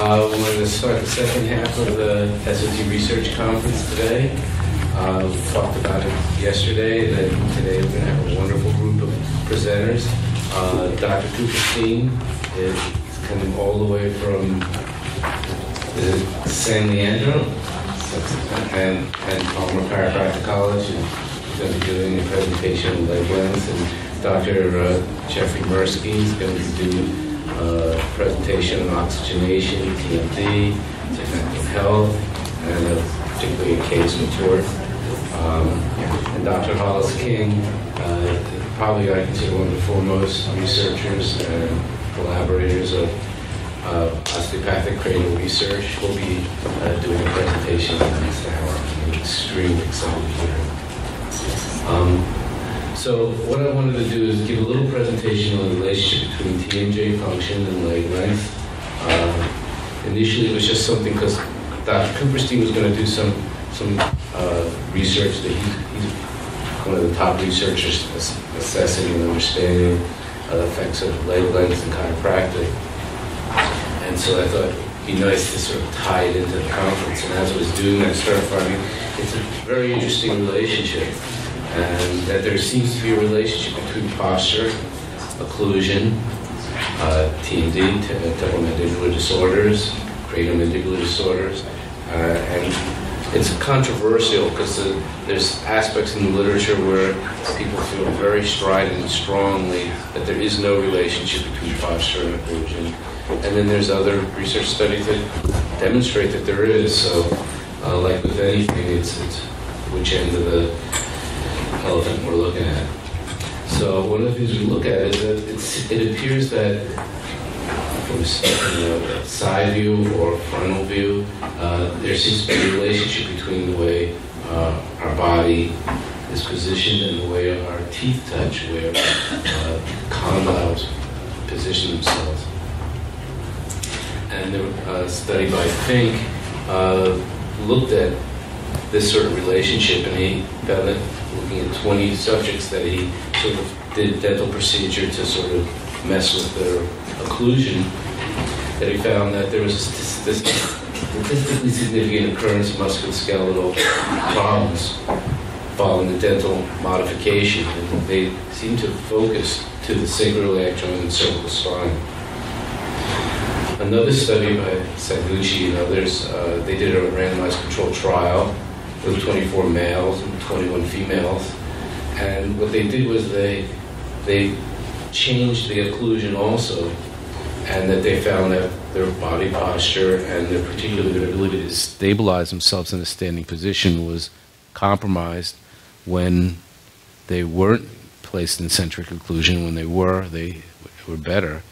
Uh, We're going to start the second half of the SOT Research Conference today. Uh, We talked about it yesterday, that today we're going to have a wonderful group of presenters. Uh, Dr. Cooperstein is coming all the way from the San Leandro and and Palmer Chiropractic College, and he's going to be doing a presentation on leg lengths. And Dr. uh, Jeffrey Mursky is going to do a presentation on oxygenation, TMD, mental health, and uh, particularly a case report. Um, and Dr. Hollis King, uh, probably I consider one of the foremost researchers and collaborators of uh, osteopathic cranial research, will be uh, doing a presentation in the next hour. I'm extremely excited to hear it. Um, so what I wanted to do is give a little presentation on the relationship between TMJ function and leg length. Uh, initially, it was just something because Dr. Cooperstein was going to do some some uh, research that he's, he's one of the top researchers assessing and understanding uh, the effects of leg length and chiropractic. And so I thought it'd be nice to sort of tie it into the conference. And as I was doing that, I started finding it's a very interesting relationship. And that there seems to be a relationship between posture, occlusion, uh, TMD, te- temporomandibular disorders, craniomandibular disorders, uh, and it's controversial because there's aspects in the literature where people feel very strident and strongly that there is no relationship between posture and occlusion. And then there's other research studies that demonstrate that there is. So, uh, like with anything, it's, it's which end of the elephant we're looking at. So one of the things we look at is that it appears that from you know, side view or frontal view, uh, there seems to be a relationship between the way uh, our body is positioned and the way our teeth touch, where uh, condyles position themselves. And a uh, study by Fink uh, looked at this sort of relationship, and he found that looking at 20 subjects that he sort of did dental procedure to sort of mess with their occlusion, that he found that there was a statistically significant occurrence of musculoskeletal problems following the dental modification, and they seem to focus to the sacroiliac joint and cervical spine. Another study by Sakaguchi and others, uh, they did a randomized controlled trial with 24 males and 21 females. And what they did was they they changed the occlusion also, and that they found that their body posture and their particular their ability to stabilize themselves in a standing position was compromised when they weren't placed in centric occlusion. When they were, they were better.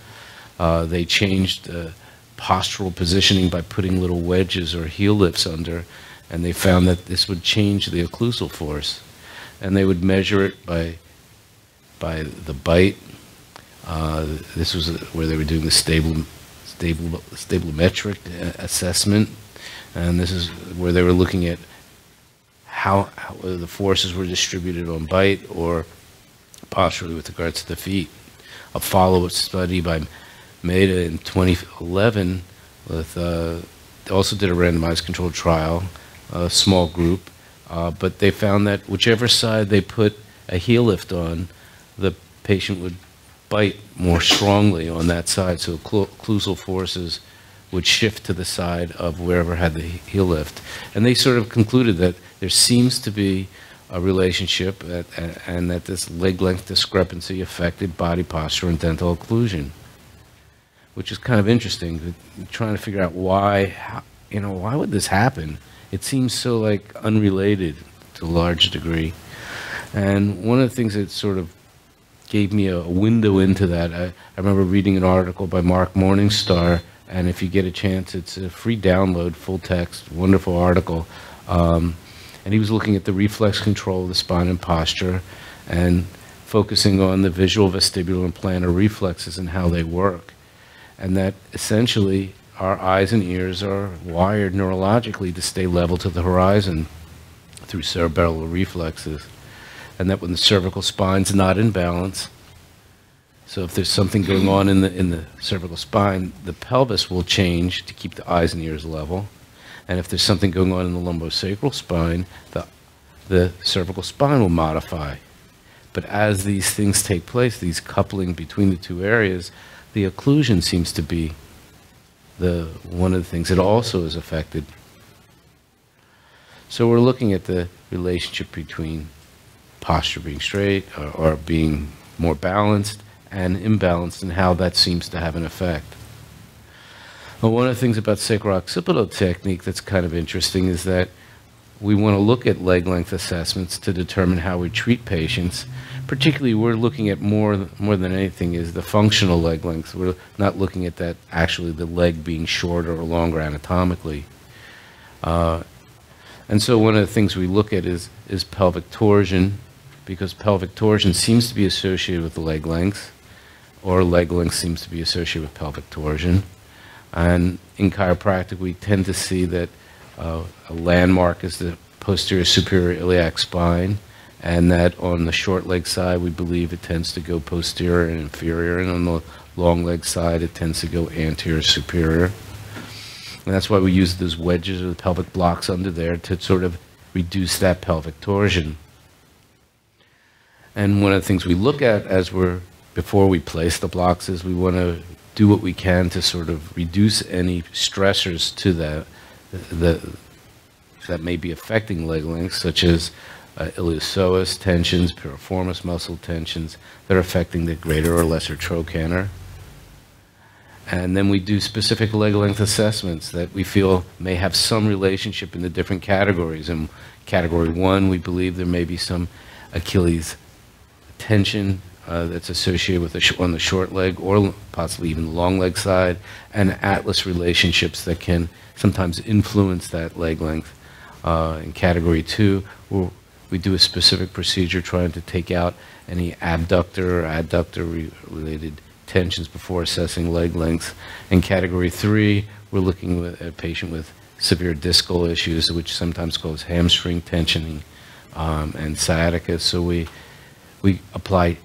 Uh, they changed uh, postural positioning by putting little wedges or heel lifts under, and they found that this would change the occlusal force. And they would measure it by, by the bite. Uh, this was where they were doing the stable, stable, stabilometric assessment, and this is where they were looking at how, how the forces were distributed on bite or posturally with regards to the feet. A follow-up study by Maeda in 2011 with uh, also did a randomized controlled trial, a small group, uh, but they found that whichever side they put a heel lift on, the patient would bite more strongly on that side, so occlusal forces would shift to the side of wherever had the heel lift. And they sort of concluded that there seems to be a relationship at, and that this leg length discrepancy affected body posture and dental occlusion which is kind of interesting. Trying to figure out why, you know, why would this happen? It seems so like unrelated to a large degree. And one of the things that sort of gave me a window into that, I, I remember reading an article by Mark Morningstar, and if you get a chance, it's a free download, full text, wonderful article. Um, and he was looking at the reflex control of the spine and posture and focusing on the visual vestibular and plantar reflexes and how they work and that essentially our eyes and ears are wired neurologically to stay level to the horizon through cerebellar reflexes, and that when the cervical spine's not in balance, So if there's something going on in the, in the cervical spine, the pelvis will change to keep the eyes and ears level. And if there's something going on in the lumbosacral spine, the, the cervical spine will modify. But as these things take place, these coupling between the two areas, the occlusion seems to be the, one of the things that also is affected. So we're looking at the relationship between posture being straight or, or being more balanced and imbalanced and how that seems to have an effect. Well, one of the things about sacro-occipital technique that's kind of interesting is that we want to look at leg length assessments to determine how we treat patients. Particularly, we're looking at more, more than anything is the functional leg length. We're not looking at that actually the leg being shorter or longer anatomically. Uh, and so one of the things we look at is, is pelvic torsion, because pelvic torsion seems to be associated with the leg length, or leg length seems to be associated with pelvic torsion. And in chiropractic, we tend to see that uh, a landmark is the posterior superior iliac spine, and that on the short leg side, we believe it tends to go posterior and inferior, and on the long leg side, it tends to go anterior superior. And that's why we use those wedges or the pelvic blocks under there to sort of reduce that pelvic torsion. And one of the things we look at as we're, before we place the blocks is we want to do what we can to sort of reduce any stressors to that, the, that may be affecting leg length, such as uh, tensions, piriformis muscle tensions that are affecting the greater or lesser trochanter. And then we do specific leg length assessments that we feel may have some relationship in the different categories. In category one, we believe there may be some Achilles tension uh, that's associated with the on the short leg or possibly even the long leg side, and atlas relationships that can sometimes influence that leg length. Uh, in category two, we we do a specific procedure trying to take out any abductor or adductor re related tensions before assessing leg length. In category three, we're looking at a patient with severe discal issues, which sometimes cause hamstring tensioning um, and sciatica. So we we apply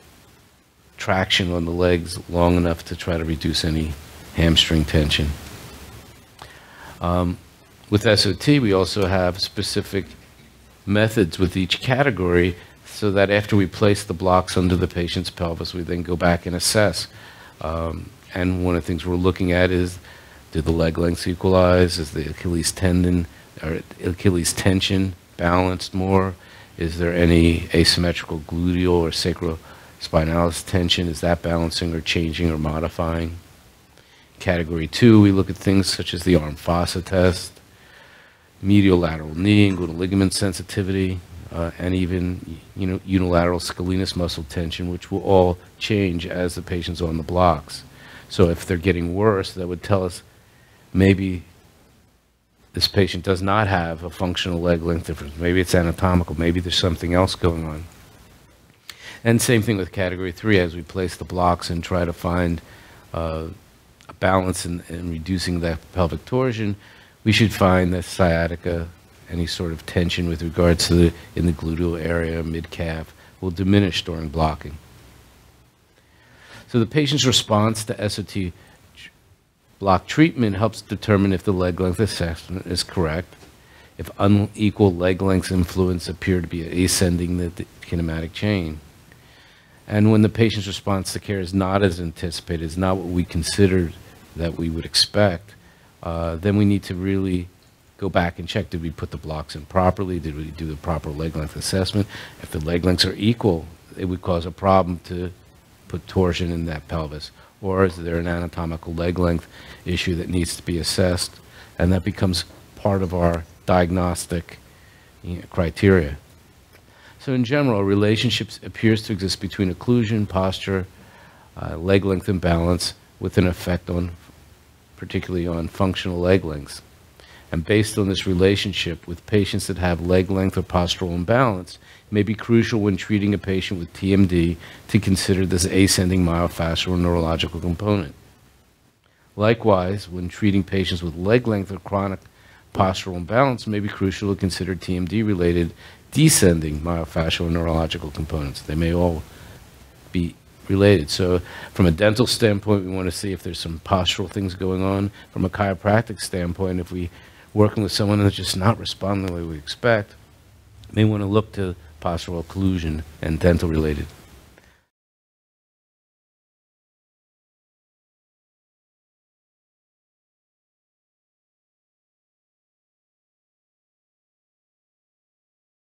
traction on the legs long enough to try to reduce any hamstring tension. Um, with SOT, we also have specific methods with each category so that after we place the blocks under the patient's pelvis, we then go back and assess. Um, and one of the things we're looking at is do the leg lengths equalize? Is the Achilles tendon or Achilles tension balanced more? Is there any asymmetrical gluteal or sacrospinalis tension? Is that balancing or changing or modifying? Category two, we look at things such as the arm fossa test, medial lateral knee, and inguinal ligament sensitivity, uh, and even you know, unilateral scalenus muscle tension, which will all change as the patient's on the blocks. So if they're getting worse, that would tell us maybe this patient does not have a functional leg length difference. Maybe it's anatomical. Maybe there's something else going on. And same thing with category three, as we place the blocks and try to find uh, a balance in, in reducing that pelvic torsion, we should find that sciatica, any sort of tension with regards to the in the gluteal area, mid calf, will diminish during blocking. So the patient's response to SOT Block treatment helps determine if the leg length assessment is correct, if unequal leg lengths influence appear to be ascending the, the kinematic chain. And when the patient's response to care is not as anticipated, is not what we considered that we would expect, uh, then we need to really go back and check, did we put the blocks in properly? Did we do the proper leg length assessment? If the leg lengths are equal, it would cause a problem to put torsion in that pelvis or is there an anatomical leg length issue that needs to be assessed? And that becomes part of our diagnostic you know, criteria. So in general, relationships appears to exist between occlusion, posture, uh, leg length imbalance with an effect on, particularly on functional leg lengths. And based on this relationship with patients that have leg length or postural imbalance, may be crucial when treating a patient with TMD to consider this ascending myofascial neurological component. Likewise, when treating patients with leg length or chronic postural imbalance, may be crucial to consider TMD-related descending myofascial neurological components. They may all be related. So from a dental standpoint, we want to see if there's some postural things going on. From a chiropractic standpoint, if we're working with someone that's just not responding the way we expect, may want to look to postural occlusion and dental related.